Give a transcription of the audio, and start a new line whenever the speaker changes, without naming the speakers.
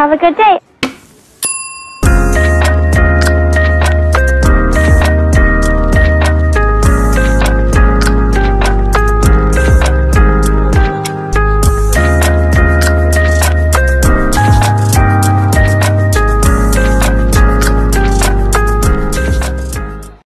Have a good day.